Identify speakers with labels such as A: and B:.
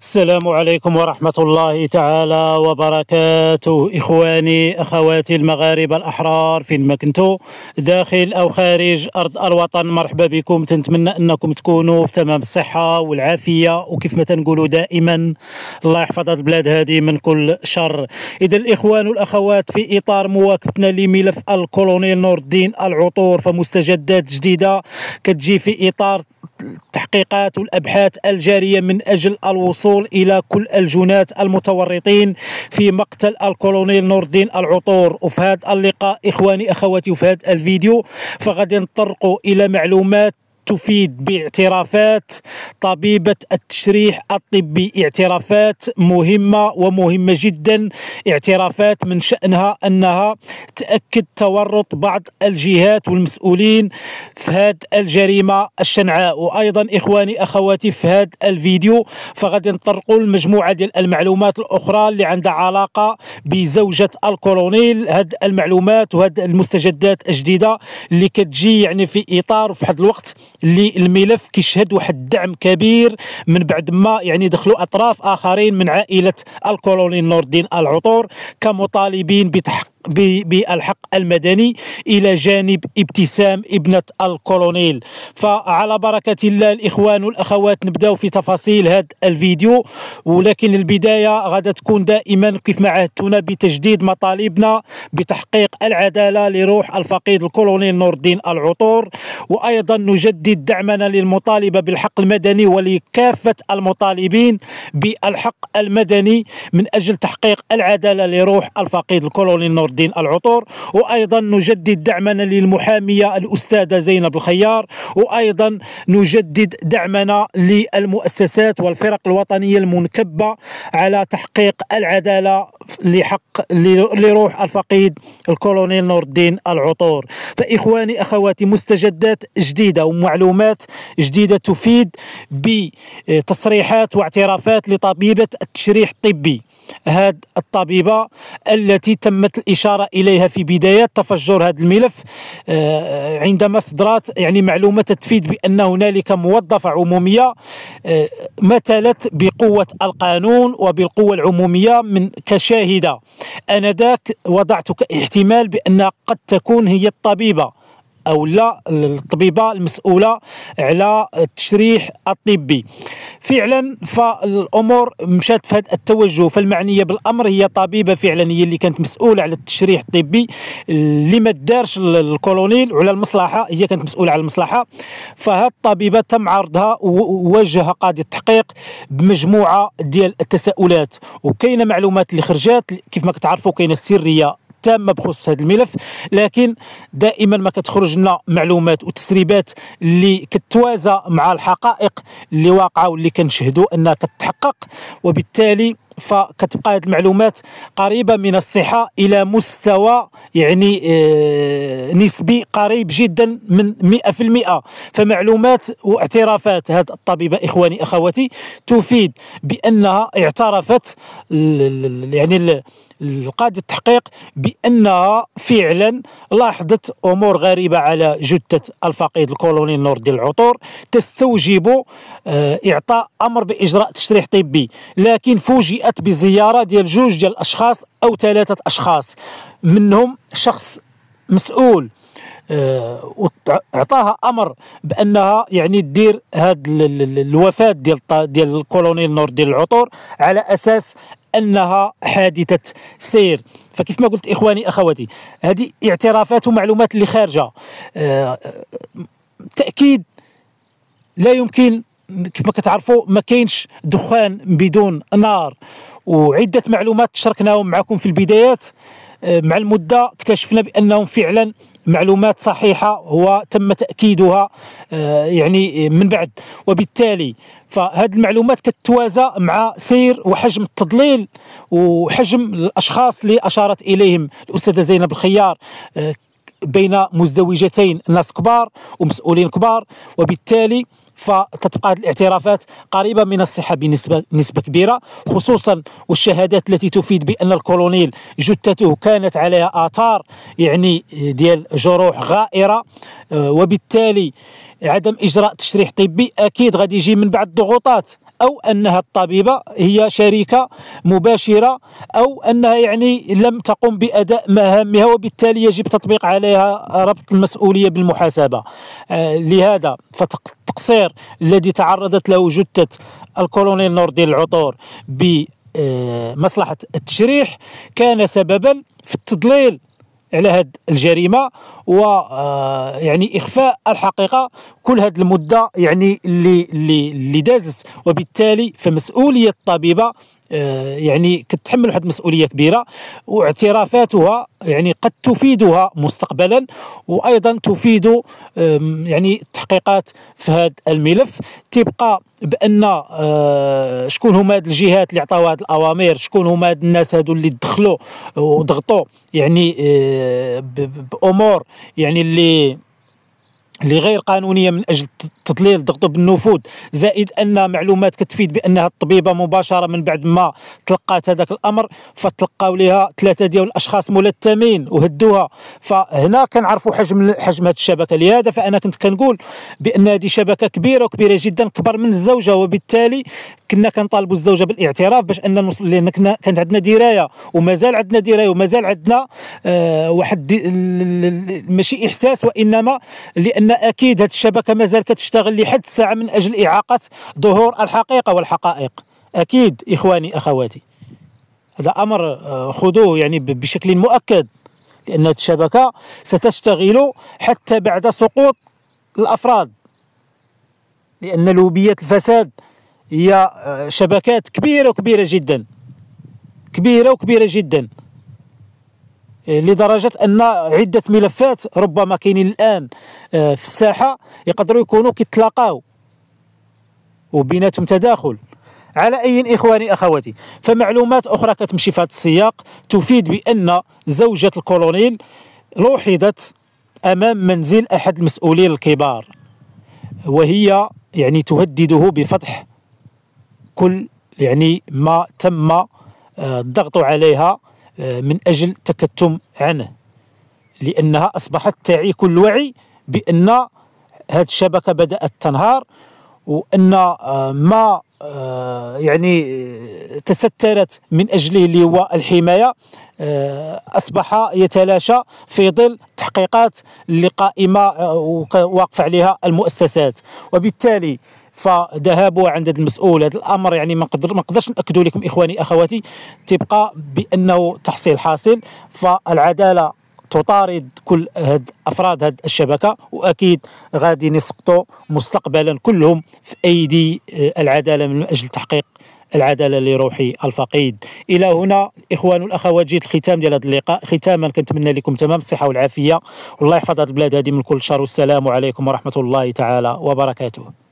A: السلام عليكم ورحمة الله تعالى وبركاته. إخواني أخواتي المغاربة الأحرار فين ما كنتوا داخل أو خارج أرض الوطن مرحبا بكم. تنتمنى أنكم تكونوا في تمام الصحة والعافية وكيف ما تنقولوا دائما الله يحفظ البلاد هذه من كل شر. إذا الإخوان والأخوات في إطار مواكبتنا لملف الكولونيل نور الدين العطور فمستجدات جديدة كتجي في إطار التحقيقات والأبحاث الجارية من أجل الوصول إلى كل الجنات المتورطين في مقتل الكولونيل نور الدين العطور. وفي هذا اللقاء إخواني أخواتي وفي هذا الفيديو. فغادي نطرقوا إلى معلومات تفيد باعترافات طبيبة التشريح الطبي. اعترافات مهمة ومهمة جدا. اعترافات من شأنها أنها تأكد تورط بعض الجهات والمسؤولين. في هذه الجريمة الشنعاء. وأيضا إخواني أخواتي في هذا الفيديو. فغادي نطرقوا المجموعة ديال المعلومات الأخرى اللي عندها علاقة بزوجة الكولونيل. هذه المعلومات وهذه المستجدات الجديدة اللي كتجي يعني في إطار في حد الوقت. اللي الملف كيشهد واحد الدعم كبير من بعد ما يعني دخلوا أطراف آخرين من عائلة الكولونيل نور الدين العطور كمطالبين بتحقيق بالحق المدني إلى جانب ابتسام ابنة الكولونيل. فعلى بركة الله الإخوان والأخوات نبداو في تفاصيل هذا الفيديو. ولكن البداية غادا تكون دائما كيف ما عهدتونا بتجديد مطالبنا بتحقيق العدالة لروح الفقيد الكولونيل نور الدين العطور. وأيضا نجدد دعمنا للمطالبة بالحق المدني ولكافة المطالبين بالحق المدني من أجل تحقيق العدالة لروح الفقيد الكولونيل نور الدين العطور. وأيضا نجدد دعمنا للمحامية الأستاذة زينب الخيار. وأيضا نجدد دعمنا للمؤسسات والفرق الوطنية المنكبة على تحقيق العدالة لحق لروح الفقيد الكولونيل نور الدين العطور. فإخواني أخواتي مستجدات جديدة ومعلومات جديدة تفيد بتصريحات واعترافات لطبيبة التشريح الطبي. هذه الطبيبة التي تمت الإشارة إليها في بدايات تفجر هذا الملف آه، عندما صدرت يعني معلومة تفيد بأن هنالك موظفة عمومية آه، مثلت بقوة القانون وبالقوة العمومية من كشاهدة. أنا ذاك وضعت كاحتمال بأن قد تكون هي الطبيبة. أو لا الطبيبه المسؤولة على التشريح الطبي. فعلا فالأمور مشات في هذا التوجه فالمعنية بالأمر هي طبيبة فعلا هي اللي كانت مسؤولة على التشريح الطبي. اللي ما دارش الكولونيل وعلى المصلحة هي كانت مسؤولة على المصلحة. فهاد الطبيبة تم عرضها وواجه قاضي التحقيق بمجموعة ديال التساؤلات. وكاينة معلومات اللي خرجات كيف ما كتعرفوا كاينة السريه تامه بخصوص هذا الملف لكن دائما ما كتخرج لنا معلومات وتسريبات اللي كتوازى مع الحقائق اللي واقعة واللي كنشهدوا أنها كتحقق. وبالتالي فكتبقى هذه المعلومات قريبة من الصحة إلى مستوى يعني آه نسبي قريب جدا من 100% فمعلومات واعترافات هذه الطبيبة إخواني أخواتي تفيد بأنها اعترفت يعني القاضي التحقيق بأنها فعلا لاحظت أمور غريبة على جثة الفقيد الكولونيل نور الدين العطور تستوجب آه إعطاء أمر بإجراء تشريح طبي. لكن فوجئت بزيارة ديال جوج ديال الأشخاص أو ثلاثة أشخاص. منهم شخص مسؤول اعطاها أمر بأنها يعني دير هاد الوفاة ديال ديال الكولونيل نور الدين العطور على أساس أنها حادثة سير. فكيف ما قلت إخواني أخواتي هذه اعترافات ومعلومات اللي خارجة. أه تأكيد لا يمكن كيف ما كتعرفوا ما كاينش دخان بدون نار. وعدة معلومات شاركناهم معكم في البدايات. أه مع المدة اكتشفنا بأنهم فعلا معلومات صحيحة وتم تأكيدها آه، يعني من بعد. وبالتالي فهذه المعلومات كتوازى مع سير وحجم التضليل وحجم الأشخاص اللي أشارت إليهم. الأستاذة زينب الخيار آه، بين مزدوجتين ناس كبار ومسؤولين كبار. وبالتالي فتتبقى الاعترافات قريبة من الصحة بنسبة نسبة كبيرة خصوصا والشهادات التي تفيد بأن الكولونيل جثته كانت عليها آثار يعني ديال جروح غائرة آه، وبالتالي عدم إجراء تشريح طبي أكيد غادي يجي من بعد الضغوطات أو أنها الطبيبة هي شريكة مباشرة أو أنها يعني لم تقم بأداء مهامها وبالتالي يجب تطبيق عليها ربط المسؤولية بالمحاسبة. آه لهذا فالتقصير الذي تعرضت له جثة الكولونيل نور الدين العطور بمصلحه التشريح كان سببا في التضليل على هذه الجريمة و آه، يعني إخفاء الحقيقة كل هذه المدة يعني اللي اللي اللي دازت. وبالتالي فمسؤولية الطبيبة آه، يعني كتحمل واحد المسؤوليه كبيرة واعترافاتها يعني قد تفيدها مستقبلا وأيضا تفيد يعني التحقيقات في هذا الملف. تبقى بأن آه، شكون هما هاد الجهات اللي عطاو هاد الأوامر شكون هما هاد الناس هادو اللي دخلوا وضغطوا يعني آه، بأمور يعني اللي اللي غير قانونية من أجل تضليل ضغطه بالنفوذ زائد أن معلومات كتفيد بأنها الطبيبة مباشرة من بعد ما تلقات هذاك الأمر فتلقاو لها ثلاثة ديال الأشخاص ملتمين وهدوها. فهنا كنعرفوا حجم حجم هذه الشبكة. لهذا فأنا كنت كنقول بأن هذه شبكة كبيرة وكبيرة جدا كبر من الزوجة وبالتالي كنا كنطالبوا الزوجة بالاعتراف باش ان نوصل لأن كانت عندنا دراية ومازال عندنا دراية ومازال عندنا آه واحد ماشي إحساس وإنما لأن أكيد هذه الشبكة مازال كتشتغل لحد الساعة من أجل إعاقة ظهور الحقيقة والحقائق. أكيد إخواني أخواتي. هذا أمر آه خذوه يعني بشكل مؤكد لأن هذه الشبكة ستشتغل حتى بعد سقوط الأفراد. لأن لوبيات الفساد هي آه، شبكات كبيرة وكبيرة جدا. كبيرة وكبيرة جدا. لدرجة أن عدة ملفات ربما كاينين الآن آه، في الساحة يقدروا يكونوا كيتلاقاو وبيناتهم تداخل. على أي إخواني أخواتي فمعلومات أخرى كتمشي في هذا السياق تفيد بأن زوجة الكولونيل لوحظت أمام منزل أحد المسؤولين الكبار وهي يعني تهدده بفتح كل يعني ما تم آه، الضغط عليها من أجل تكتم عنه لأنها أصبحت تعي كل وعي بأن هذه الشبكة بدأت تنهار وأن آه، ما يعني تسترت من أجله اللي هو الحماية أصبح يتلاشى في ظل تحقيقات اللي قائمة وواقف عليها المؤسسات. وبالتالي فذهابه عند المسؤول. هذا الأمر يعني ما نقدر ما نقدرش نأكدوا لكم إخواني أخواتي تبقى بأنه تحصيل حاصل فالعدالة تطارد كل هاد أفراد هاد الشبكة وأكيد غادي نسقطوا مستقبلا كلهم في أيدي آه، العدالة من أجل تحقيق العدالة لروحي الفقيد. إلى هنا إخوان والاخوات جيت الختام ديال هذا اللقاء. ختاما كنتمنى لكم تمام الصحه والعافية. والله يحفظ هذه البلاد هذه من كل شر والسلام عليكم ورحمة الله تعالى وبركاته.